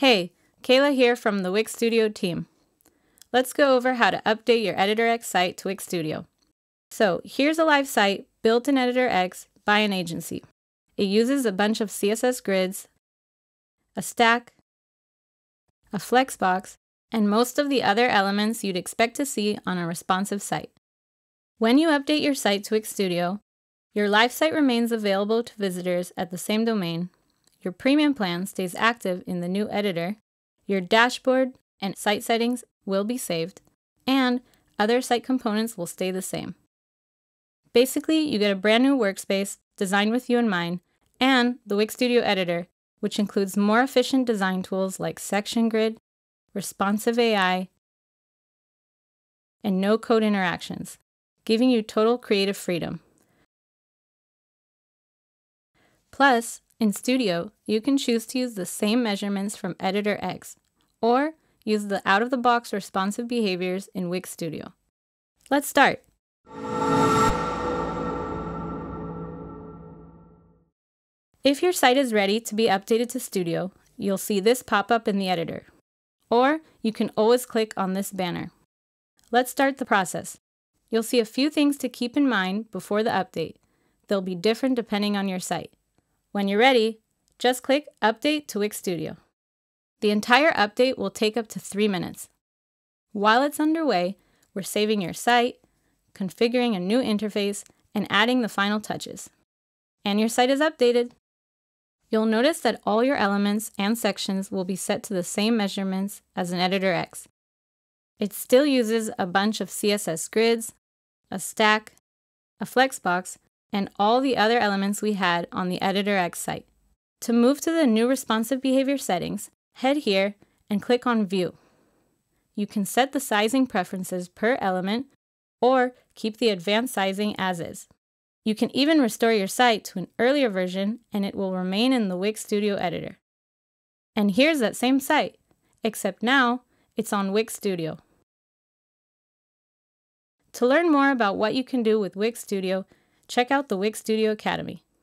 Hey, Kayla here from the Wix Studio team. Let's go over how to update your Editor X site to Wix Studio. So here's a live site built in Editor X by an agency. It uses a bunch of CSS grids, a stack, a flexbox, and most of the other elements you'd expect to see on a responsive site. When you update your site to Wix Studio, your live site remains available to visitors at the same domain, your premium plan stays active in the new editor, your dashboard and site settings will be saved, and other site components will stay the same. Basically, you get a brand new workspace designed with you in mind and the Wix Studio editor, which includes more efficient design tools like Section Grid, Responsive AI, and no code interactions, giving you total creative freedom. Plus, in Studio, you can choose to use the same measurements from Editor X, or use the out-of-the-box responsive behaviors in Wix Studio. Let's start. If your site is ready to be updated to Studio, you'll see this pop up in the editor. Or you can always click on this banner. Let's start the process. You'll see a few things to keep in mind before the update. They'll be different depending on your site. When you're ready, just click Update to Wix Studio. The entire update will take up to three minutes. While it's underway, we're saving your site, configuring a new interface, and adding the final touches. And your site is updated. You'll notice that all your elements and sections will be set to the same measurements as an Editor X. It still uses a bunch of CSS grids, a stack, a flexbox, and all the other elements we had on the Editor X site. To move to the new responsive behavior settings, head here and click on View. You can set the sizing preferences per element or keep the advanced sizing as is. You can even restore your site to an earlier version and it will remain in the Wix Studio editor. And here's that same site, except now it's on Wix Studio. To learn more about what you can do with Wix Studio, check out the Wix Studio Academy.